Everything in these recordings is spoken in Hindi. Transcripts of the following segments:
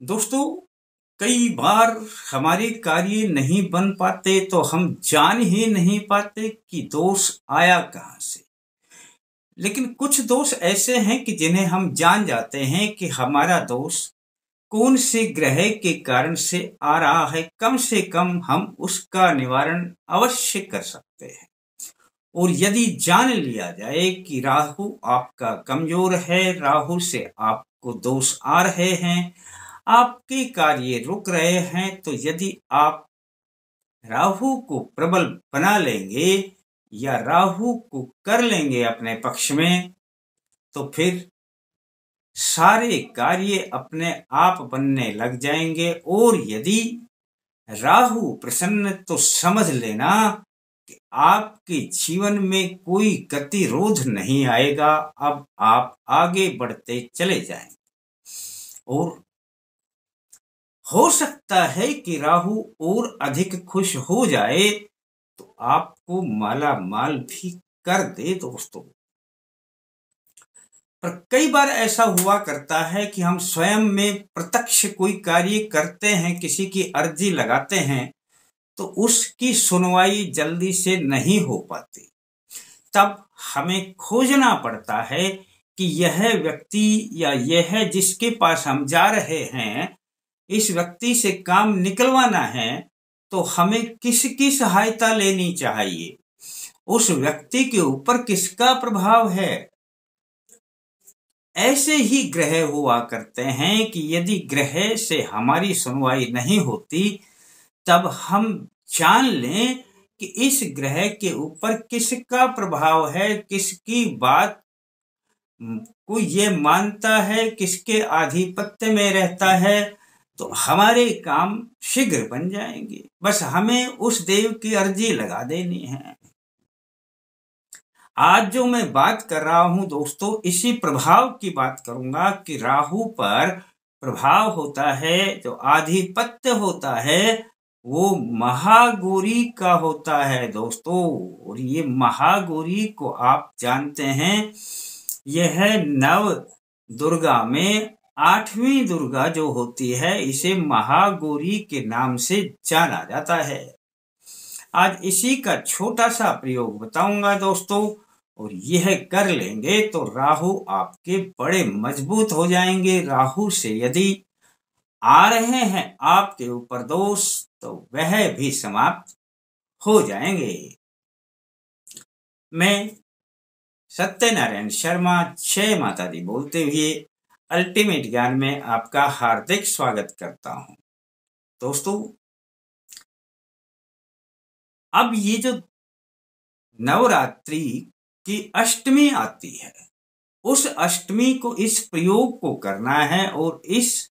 दोस्तों, कई बार हमारे कार्य नहीं बन पाते तो हम जान ही नहीं पाते कि दोष आया कहाँ से। लेकिन कुछ दोष ऐसे हैं कि जिन्हें हम जान जाते हैं कि हमारा दोष कौन से ग्रह के कारण से आ रहा है, कम से कम हम उसका निवारण अवश्य कर सकते हैं। और यदि जान लिया जाए कि राहु आपका कमज़ोर है, राहु से आपको दोष आ रहे हैं आपके कार्य रुक रहे हैं तो यदि आप राहु को प्रबल बना लेंगे या राहु को कर लेंगे अपने पक्ष में तो फिर सारे कार्य अपने आप बनने लग जाएँगे। और यदि राहु प्रसन्न तो समझ लेना कि आपके जीवन में कोई गतिरोध नहीं आएगा। अब आप आगे बढ़ते चले जाएँगे और हो सकता है कि राहु और अधिक खुश हो जाए तो आपको माला माल भी कर दे दोस्तों। पर कई बार ऐसा हुआ करता है कि हम स्वयं में प्रत्यक्ष कोई कार्य करते हैं, किसी की अर्जी लगाते हैं तो उसकी सुनवाई जल्दी से नहीं हो पाती। तब हमें खोजना पड़ता है कि यह व्यक्ति या यह जिसके पास हम जा रहे हैं इस व्यक्ति से काम निकलवाना है तो हमें किसकी सहायता लेनी चाहिए? उस व्यक्ति के ऊपर किसका प्रभाव है? ऐसे ही ग्रह हुआ करते हैं कि यदि ग्रह से हमारी सुनवाई नहीं होती, तब हम जान लें कि इस ग्रह के ऊपर किसका प्रभाव है, किसकी बात को ये मानता है, किसके आधिपत्य में रहता है तो हमारे काम शीघ्र बन जाएँगे। बस हमें उस देव की अर्जी लगा देनी है। आज जो मैं बात कर रहा हूँ दोस्तों, इसी प्रभाव की बात करूँगा कि राहु पर प्रभाव होता है, जो आधिपत्य होता है, वो महागौरी का होता है दोस्तों। और ये महागौरी को आप जानते हैं, यह है नव दुर्गा में आठवीं दुर्गा जो होती है, इसे महागौरी के नाम से जाना जाता है। आज इसी का छोटा सा प्रयोग बताऊँगा दोस्तों, और यह कर लेंगे तो राहु आपके बड़े मज़बूत हो जाएँगे। राहु से यदि आ रहे हैं आपके ऊपर दोष तो वह भी समाप्त हो जाएँगे। मैं सत्यनारायण शर्मा, जय माता दी बोलते हुए अल्टीमेट ज्ञान में आपका हार्दिक स्वागत करता हूँ। दोस्तों, अब ये जो नवरात्रि की अष्टमी आती है, उस अष्टमी को इस प्रयोग को करना है और इस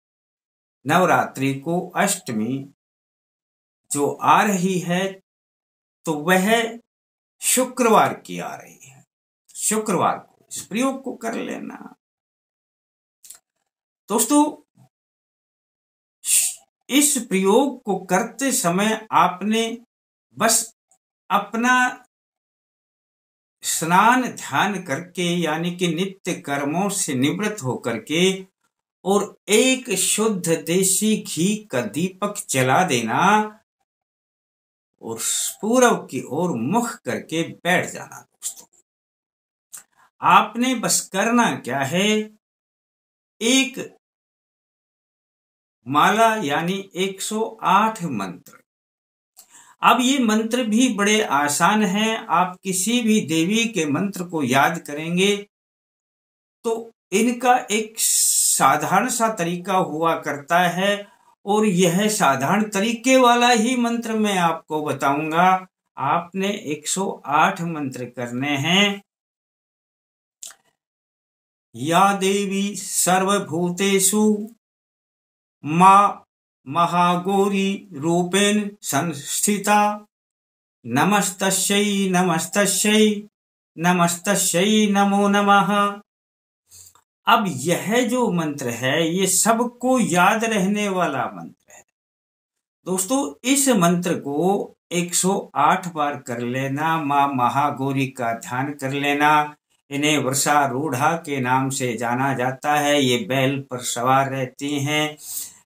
नवरात्रि को अष्टमी जो आ रही है तो वह शुक्रवार की आ रही है। शुक्रवार को इस प्रयोग को कर लेना। दोस्तों, इस प्रयोग को करते समय आपने बस अपना स्नान, ध्यान करके, यानी कि नित्य कर्मों से निवृत्त होकर के और एक शुद्ध देसी घी का दीपक जला देना और पूर्व की ओर मुख करके बैठ जाना दोस्तों। आपने बस करना क्या है? एक माला यानी 108 मंत्र। अब ये मंत्र भी बड़े आसान हैं, आप किसी भी देवी के मंत्र को याद करेंगे तो इनका एक साधारण सा तरीका हुआ करता है, और यह साधारण तरीके वाला ही मंत्र मैं आपको बताऊँगा। आपने 108 मंत्र करने हैं। या देवी सर्वभूतेषु माँ महागौरी रूपेण संस्थिता। नमस्तस्यै नमस्तस्यै नमस्तस्यै, नमो नमः। अब यह जो मंत्र है, ये सबको याद रहने वाला मंत्र है। दोस्तों, इस मंत्र को 108 बार कर लेना, माँ महागौरी का ध्यान कर लेना इन्हें वर्षा रूढ़ा के नाम से जाना जाता है। ये बैल पर सवार रहती हैं।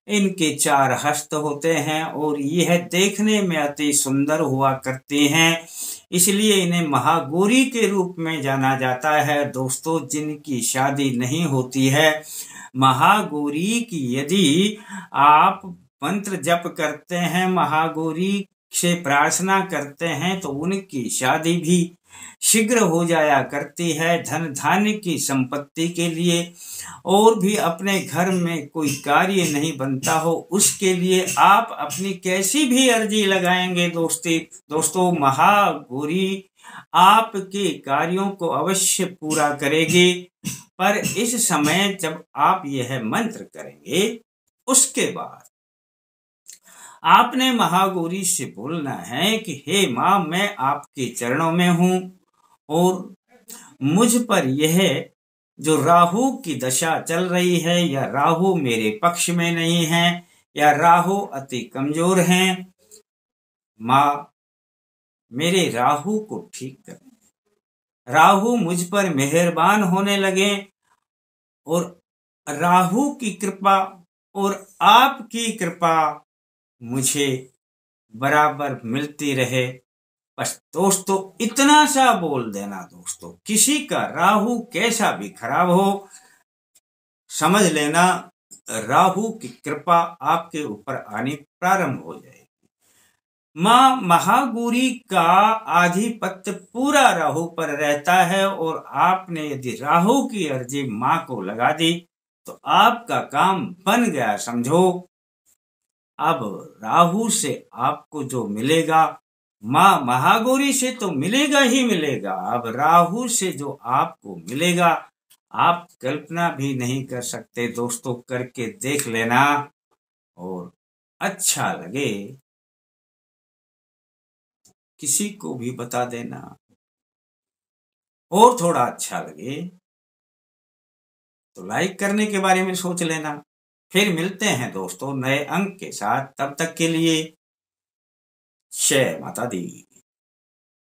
इनके चार हस्त होते हैं और यह देखने में अति सुंदर हुआ करते हैं। इसलिए इन्हें महागौरी के रूप में जाना जाता है। दोस्तों, जिनकी शादी नहीं होती है, महागौरी की यदि आप मंत्र जप करते हैं, महागौरी से प्रार्थना करते हैं तो उनकी शादी भी शीघ्र हो जाया करती है धन धान्य की संपत्ति के लिए। और भी अपने घर में कोई कार्य नहीं बनता हो, उसके लिए आप अपनी कैसी भी अर्जी लगाएँगे दोस्ती। दोस्तों, महागौरी आपके कार्यों को अवश्य पूरा करेगी, पर इस समय जब आप यह मंत्र करेंगे, उसके बाद आपने महागौरी से बोलना है कि, हे माँ, मैं आपके चरणों में हूँ और मुझ पर यह जो राहु की दशा चल रही है, या राहु मेरे पक्ष में नहीं है, या राहु अति कमज़ोर हैं, माँ, मेरे राहु को ठीक कर राहु मुझ पर मेहरबान होने लगे और राहु की कृपा और आपकी कृपा मुझे बराबर मिलती रहे। बस दोस्तों, इतना सा बोल देना दोस्तों। किसी का राहु कैसा भी खराब हो, समझ लेना, राहु की कृपा आपके ऊपर आनी प्रारंभ हो जाएगी। माँ महागुरी का आधिपत्य पूरा राहु पर रहता है और आपने यदि राहु की अर्जी माँ को लगा दी तो आपका काम बन गया, समझो। अब राहु से आपको जो मिलेगा, माँ महागौरी से तो मिलेगा ही मिलेगा। अब राहु से जो आपको मिलेगा, आप कल्पना भी नहीं कर सकते। दोस्तों, करके देख लेना। और अच्छा लगे, किसी को भी बता देना। और थोड़ा अच्छा लगे तो लाइक करने के बारे में सोच लेना। फिर मिलते हैं दोस्तों नए अंक के साथ। तब तक के लिए जय माता दी।